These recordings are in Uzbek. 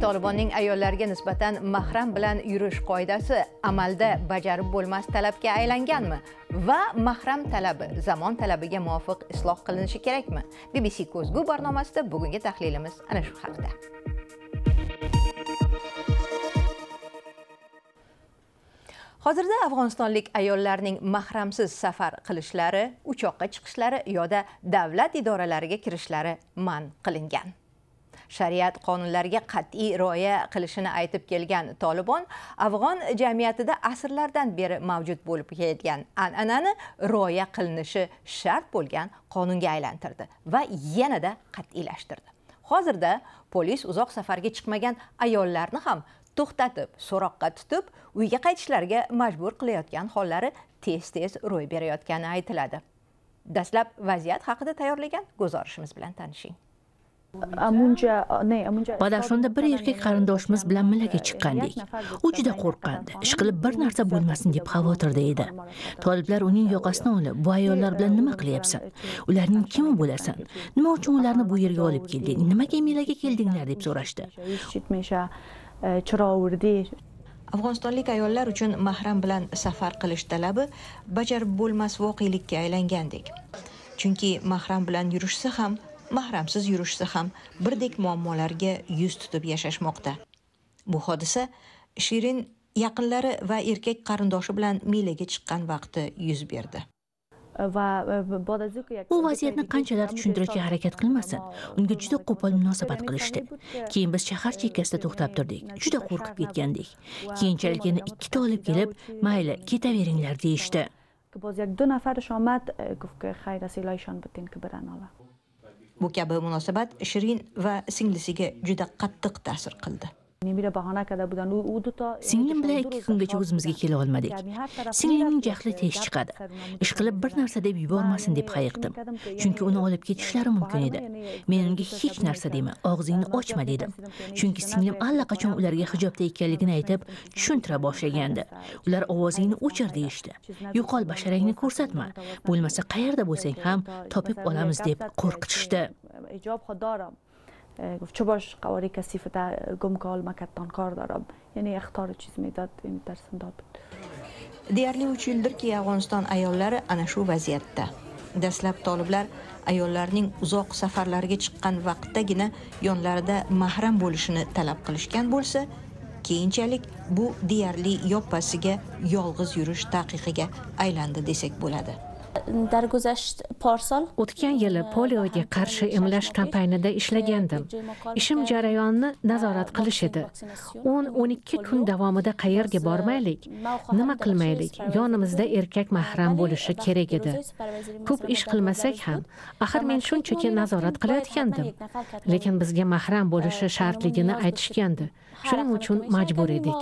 tolibonning ayollarga nisbatan mahram bilan yurish qoidasi amalda bajarib bo'lmas talabga aylanganmi? Va mahram talabi zamon talabiga muvofiq isloh qilinishi kerakmi? Bbc ko'zgu barnomasida bugungi tahlilimiz ana shu haqda. Hozirda afg'onistonlik ayollarning mahramsiz safar qilishlari uchoqqa chiqishlari yoda davlat idoralariga kirishlari man qilingan. Shariat qonunlariga qat'iy rioya qilishini aytib kelgan tolibon afg'on jamiyatida asrlardan beri mavjud bo'lib kelgan an'anani rioya qilinishi shart bo'lgan qonunga aylantirdi va yanada qat'iylashtirdi. Hozirda polis uzoq safarga chiqmagan ayollarni ham to'xtatib so'roqqa tutib uyga qaytishlariga majbur qilayotgan hollari tez tez ro'y berayotgani aytiladi. Dastlab vaziyat haqida tayyorlagan guzarishimiz bilan tanishing. Badafshonda bir erkak qarindoshimiz bilan milaga chiqqandik u juda qo'rqqandi ishqilib bir narsa bo'lmasin deb xavotirda edi toliblar uning yoqasidan olib bu ayollar bilan nima qilyapsan ularning kimi bo'lasan nima uchun ularni bu yerga olib kelding nimaga milaga keldinglar deb so'rashdi afg'onistonlik ayollar uchun mahram bilan safar qilish talabi bajarib bo'lmas voqelikka aylangandek chunki mahram bilan yurishsa ham mahramsiz yurishsa ham birdek muammolarga yuz tutib yashashmoqda bu hodisa shirin yaqinlari va erkak qarindoshi bilan milaga chiqqan vaqti yuz berdi u vaziyatni qanchalar tushuntirishga harakat qilmasin unga juda qo'pol munosabat qilishdi keyin biz shahar chekkasida to'xtab turdik juda qo'rqib ketgandik keyinchalik yana ikkita olib kelib mayli ketaveringlar deyishdi bu kabi munosabat shirin va singlisiga juda qattiq ta'sir qildi. Singlim bilan ikki kungacha o'zimizga kela olmadik singlimning jahli tez chiqadi ishqilib bir narsa deb yubormasin deb hayiqdim chunki uni olib ketishlari mumkin edi men unga hech narsa dema og'zingni ochma dedim chunki singlim allaqachon ularga hijobda ekanligini aytib tushuntira boshlagandi ular ovozingni o'chir deyishdi yo'qol basharangni ko'rsatma bo'lmasa qayerda bo'lsang ham topib olamiz deb qo'rqitishdi گفت چه باش قواری کثیف گم کال ما کتان کار دارم یعنی اختار چیز میداد این ترسنده بود deyarli uch yildirki afg'oniston ayollari ana shu vaziyatda dastlab toliblar ayollarning uzoq safarlarga chiqqan vaqtdagina yonlarida mahram bo'lishini talab qilishgan bo'lsa keyinchalik bu deyarli yoppasiga yolg'iz yurish taqiqiga aylandi desak bo'ladi در گذشت پارسال o'tgan yili polioga qarshi emlash kampaniyada ishlagandim. Ishim jarayonini nazorat qilish edi. O'n o'n ikki kun davomida qayerga bormaylik nima qilmaylik yonimizda erkak mahram bo'lishi kerak edi. Ko'p ish qilmasak ham axir men shunchaki nazorat qilayotgandim. Lekin bizga mahram bo'lishi shartligini aytishgandi. Shuning uchun majbur edik.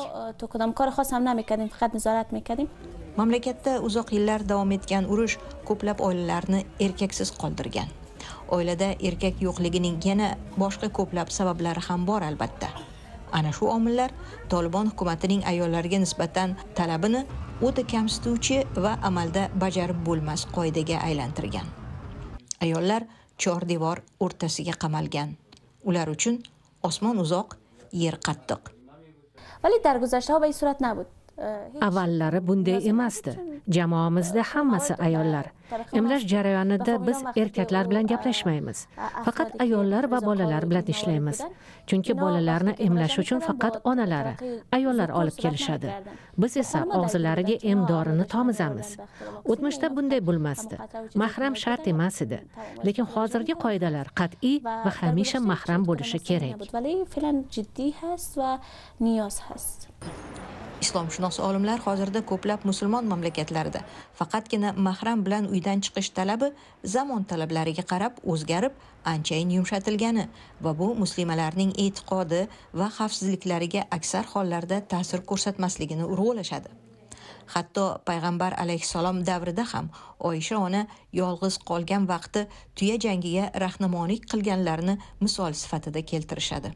Mamlakatda uzoq yillar davom etgan urush ko'plab oilalarni erkaksiz qoldirgan oilada erkak yo'qligining yana boshqa ko'plab sabablari ham bor albatta ana shu omillar tolibon hukumatining ayollarga nisbatan talabini o'ta kamsituvchi va amalda bajarib bo'lmas qoidaga aylantirgan ayollar chor devor o'rtasiga qamalgan ular uchun osmon uzoq yer qattiq ولی در گذشته ها به این صورت نبود avvallari bunday emasdi. jamoamizda hammasi ayollar. emlash jarayonida biz erkaklar bilan gaplashmaymiz. faqat ayollar va bolalar bilan ishlaymiz. chunki bolalarni emlash uchun faqat onalari. ayollar olib kelishadi. biz esa og'zilariga em dorini tomizamiz. o'tmishda bunday bo'lmasdi. mahram shart emas edi lekin hozirgi qoidalar qat'iy va hamisha mahram bo'lishi kerak islomshunos olimlar hozirda ko'plab musulmon mamlakatlarida. Faqatgina mahram bilan uydan chiqish talabi zamon talablariga qarab o'zgarib anchayin yumshatilgani va bu muslimalarning e'tiqodi va xavfsizliklariga aksar hollarda ta'sir ko'rsatmasligini urg'ulashadi hatto payg'ambar alayhissalom davrida ham oysha ona yolg'iz qolgan vaqti tuya jangiga rahnamonik qilganlarni misol sifatida keltirishadi.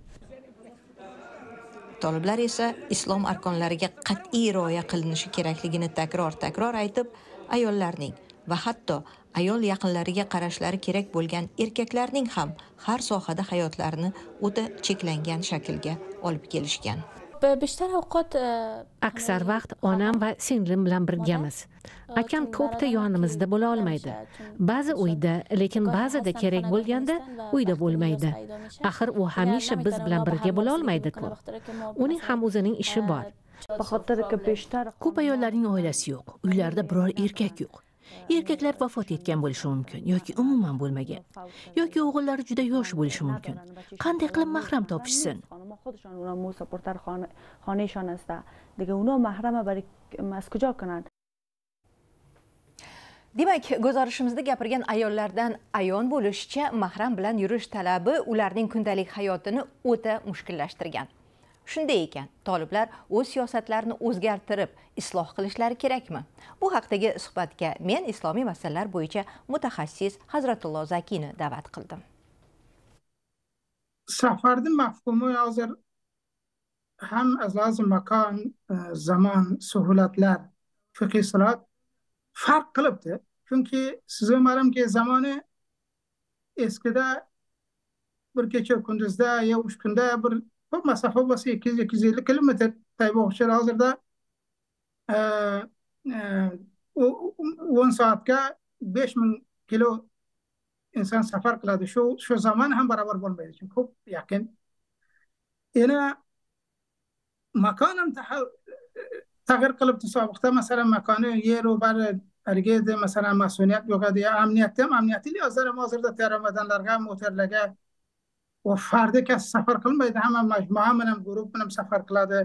toliblar esa islom arkonlariga qat'iy rioya qilinishi kerakligini takror takror aytib ayollarning va hatto ayol yaqinlariga qarashlari kerak bo'lgan erkaklarning ham har sohada hayotlarini o'ta cheklangan shaklga olib kelishgan. Aksar vaqt onam va singlim bilan birgamiz. akam ko'pda yonimizda bo'la olmaydi ba'zi uyda lekin ba'zida kerak bo'lganda uyda bo'lmaydi axir u hamisha biz bilan birga bo'la olmaydi-ku. uning ham o'zining ishi bor ko'p ayollarning oilasi yo'q uylarida biror erkak yo'q erkaklar vafot etgan bo'lishi mumkin yoki umuman bo'lmagan yoki o'g'illari juda yosh bo'lishi mumkin qanday qilib mahram topishsin mahram demak guzarishimizda gapirgan ayollardan ayon bo'lishicha mahram bilan yurish talabi ularning kundalik hayotini o'ta mushkullashtirgan shunday ekan toliblar o'z siyosatlarini o'zgartirib isloh qilishlari kerakmi? Bu haqdagi suhbatga men islomiy masalalar bo'yicha mutaxassis hazratullo zakini da'vat qildim. Safarni mafhumi hozir ham az makon e, zamon suhulətlər salat farq qilibdi chunki sizga ma'lumki zamoni eskida bir kecha kunduzda yo uch kunda bir ko'p masofa bo'lsa ikki yuz ikki yuz ellik kilometr taymoqchi hozirda o'n soatga besh ming kilo inson safar qiladi shu shu zamon ham barobar bo'lmaydi chunki ko'p yaqin yana makon ham tag'ir qilib sobiqda masalan makoni yeru bari haligi masalan mas'uliyat yo'q edi amniyatda ham amniyatiy lihozdan ham hozirda tayyormadanlarga motorlarga va fardi kas safar qilmaydi hamma majmua bilan guruh bilan safar qiladi.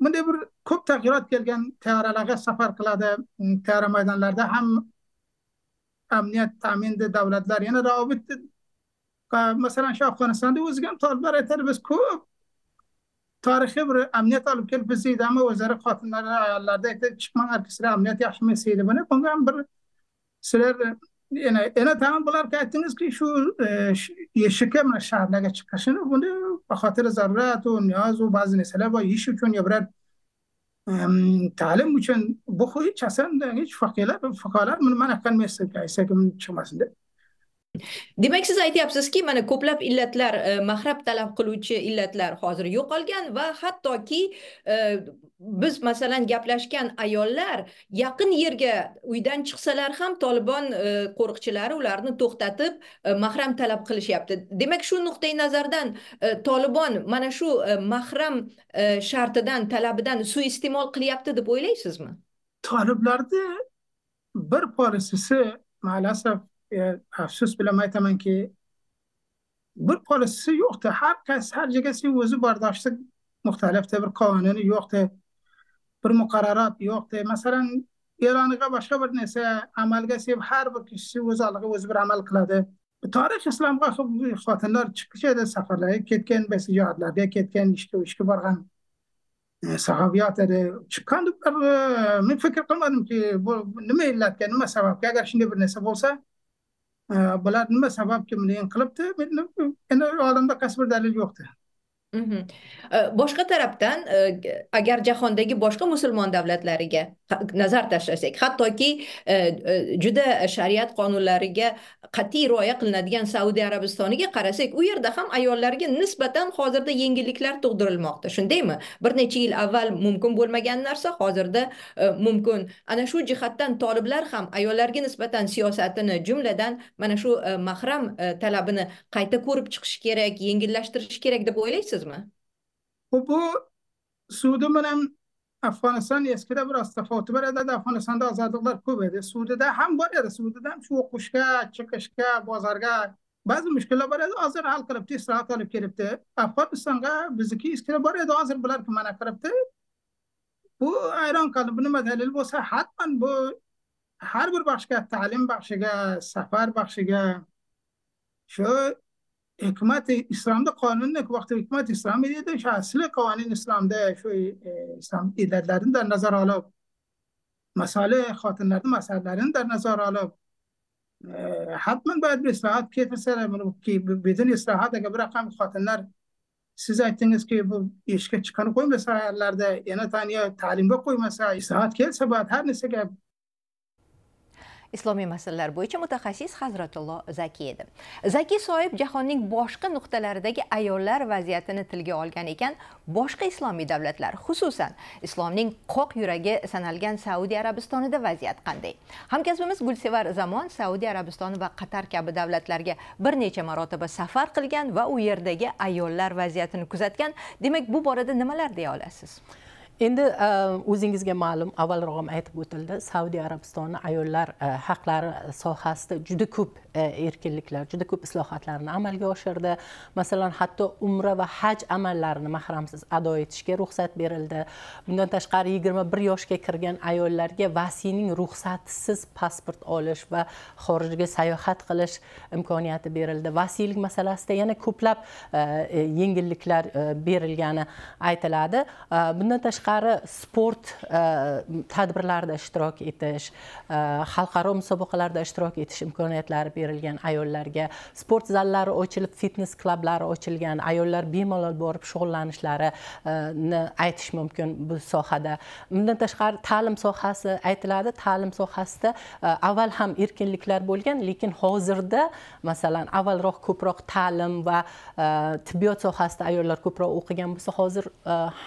Bunday bir ko'p tag'yirot kelgan tayyoralarga safar qiladi. Mm, Tayyora maydonlarda ham amniyat ta'minda davlatlar yana robit masalan shu afg'onistonda o'ziga ham toliblar aytadi biz ko'p tarixiy bir amniyat olib kelib biz deydimi o'zlari xotinlari ayollarda aytadi chiqmanglar sizlar amniyat yaxshi emas buni bunga ham bir sizlar yana yana tag'in bularga aytdingizki shu eshikka e, mana shaharlarga chiqishini buni baxotir zarurat u niyoz u ba'zi narsalar bor ish uchun yo biror ta'lim uchun bu hech aslan hech faqihlar fuqarolar buni mana qilmaysiz aytsakim chiqmasin deb. Demak siz aytyapsizki mana ko'plab illatlar e, mahrab talab qiluvchi illatlar hozir yo'qolgan va hattoki e, biz masalan gaplashgan ayollar yaqin yerga uydan chiqsalar ham tolibon e, qo'riqchilari ularni to'xtatib mahram talab qilishyapti. Demak shu nuqtai nazardan tolibon mana shu mahram shartidan talabidan suiiste'mol qilyapti deb o'ylaysizmi? Toliblarni bir polisisi ma'lasaf E, afsus bilan aytamanki bir polisi yo'qda har qaysi har joyga o'zi bardoshli muxtalifda bir qonuni yo'qda bir muqarrarot yo'qda. Masalan eroniga boshqa bir narsa amalga sevib har bir kishi o'z oldiga o'zi bir amal qiladi. Tarix islomga xotinlar chiqishadi safarlarga ketgan ba'zi ketgan ishga ishga borgan e, sahobiyot edi. Chiqqan deb men fikr qilmadimki bu nima illatga nima sababga agar shunday bir narsa bo'lsa bular nima sababki bunday qilibdi endi oldimda qaysi bir dalil yo'qdi. Mhm. Boshqa tarafdan e, agar jahondagi boshqa musulmon davlatlariga nazar tashlasak hattoki e, e, juda shariat qonunlariga qat'iy rioya qilinadigan saudiya arabistoniga qarasak u yerda ham ayollarga nisbatan hozirda yengilliklar tug'dirilmoqda. Shundaymi? Bir necha yil avval mumkin bo'lmagan narsa hozirda e, mumkin. Ana shu jihatdan toliblar ham ayollarga nisbatan siyosatini jumladan mana shu e, mahram e, talabini qayta ko'rib chiqish kerak yengillashtirish kerak deb o'ylaysizmi? Bu sudi bilan afg'oniston eskida biroz tafovati bor edida afg'onistonda ozodliklar ko'p edi. Sudida ham bor edi. Sudida ham shu o'qishga chiqishga bozorga ba'zi mushkullar bor edi. Hozir hal qilibdi islohot olib kelibdi. Afg'onistonga bizniki eskida bor edi. Hozir bular mana qilibdi bu hayron qoldim bu nima dalil bo'lsa hatman bu har bir baxshiga ta'lim baxshiga safar baxshiga shu حکومت اسلام ده قانون نه وقتی حکومت اسلام میده ده اصل قوانین اسلام ده شو اسلام ایدلرین در نظر حالا. مسائل خاطرنده مسائل درین در نظر حالا. حتما باید به ساعت کیف سره من کی بدون اصلاحات اگر رقم خاطرنده سیز ایتینگز که بو ایشکه چکنه کوئی مثلا هرلرده یعنی تانیه تعلیم با کوئی مثلا ایسراحات که سبات هر نیسی که islomiy masalalar bo'yicha mutaxassis hazratullo zaki edi. Zaki soib jahonning boshqa nuqtalaridagi ayollar vaziyatini tilga olgan ekan boshqa islomiy davlatlar xususan islomning qoq yuragi sanalgan saudiya arabistonida vaziyat qanday? Hamkasbimiz gulsevar zamon saudiya arabistoni va qatar kabi davlatlarga bir necha marotaba safar qilgan va u yerdagi ayollar vaziyatini kuzatgan. Demak bu borada nimalar deya olasiz? Endi e, o'zingizga ma'lum avvalroq ham aytib o'tildi saudiya arabistoni ayollar e, haqlari sohasida juda ko'p e, erkinliklar juda ko'p islohotlarni amalga oshirdi. Masalan hatto umra va haj amallarini mahramsiz ado etishga ruxsat berildi. Bundan tashqari yigirma bir yoshga kirgan ayollarga vasiyning ruxsatisiz pasport olish va xorijga sayohat qilish imkoniyati berildi. Vasiylik masalasida yana ko'plab yengilliklar berilgani aytiladi. Bundan tashqari tashqari sport e, tadbirlarida ishtirok etish e, xalqaro musobaqalarda ishtirok etish imkoniyatlari berilgan ayollarga sport zallari ochilib fitness klublari ochilgan ayollar bemalol borib shug'ullanishlarini e, aytish mumkin bu sohada. Bundan tashqari ta'lim sohasi aytiladi. Ta'lim sohasida avval ham erkinliklar bo'lgan lekin hozirda masalan avvalroq ko'proq ta'lim va tibbiyot sohasida ayollar ko'proq o'qigan bo'lsa hozir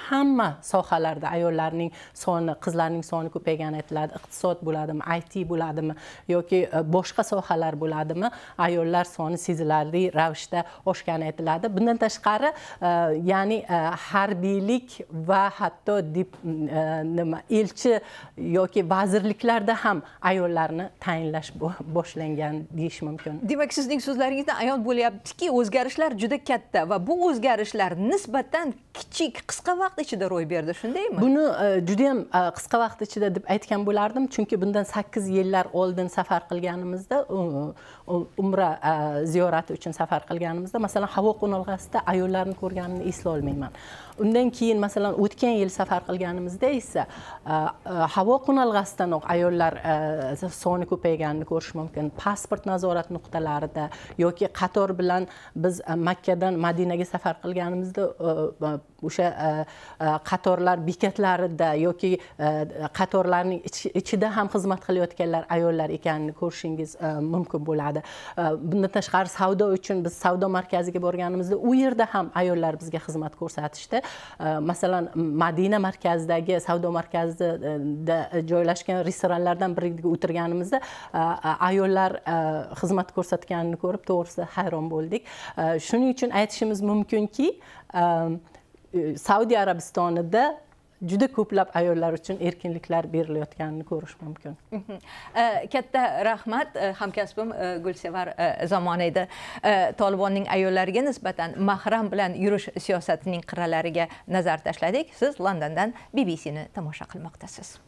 hamma sohalar sohalarda ayollarning soni qizlarning soni ko'paygani aytiladi. Iqtisod bo'ladimi it bo'ladimi yoki e, boshqa sohalar bo'ladimi ayollar soni sezilarli ravishda oshgani aytiladi. Bundan tashqari e, ya'ni e, harbiylik va hatto nima elchi yoki vazirliklarda ham ayollarni tayinlash boshlangan deyish mumkin. Demak sizning so'zlaringizdan ayon bo'lyaptiki o'zgarishlar juda katta va bu o'zgarishlar nisbatan kichik qisqa vaqt ichida ro'y berdi. Shunday shundaymi buni e, juda yam e, qisqa vaqt ichida deb aytgan bo'lardim. Chunki bundan sakkiz yillar oldin safar qilganimizda umra e, ziyorati uchun safar qilganimizda masalan havo qo'nalg'asida ayollarni ko'rganimni eslolmayman undan keyin masalan o'tgan yil safar qilganimizda esa havo qo'nalg'asidanoq ayollar soni ko'payganini ko'rish mumkin. Pasport nazorat nuqtalarida yoki qator bilan biz makkadan madinaga safar qilganimizda o'sha qatorlar bekatlarida yoki e, qatorlarning ichida ham xizmat qilayotganlar ayollar ekanini ko'rishingiz e, mumkin bo'ladi. E, bundan tashqari savdo uchun biz savdo markaziga borganimizda u yerda ham ayollar bizga xizmat ko'rsatishdi. Masalan madina markazidagi savdo markazida joylashgan restoranlardan biriga o'tirganimizda ayollar xizmat ko'rsatganini ko'rib to'g'risi hayron bo'ldik. Shuning uchun aytishimiz mumkinki saudiya arabistonida juda ko'plab ayollar uchun erkinliklar berilayotganini ko'rish mumkin. Mhmm. Э, katta rahmat э, hamkasbim э, gulsevar zamon edi. Tolibonning ayollariga nisbatan mahram bilan yurish siyosatining qirralariga nazar tashladik. Siz londondan bbcni tomosha qilmoqdasiz.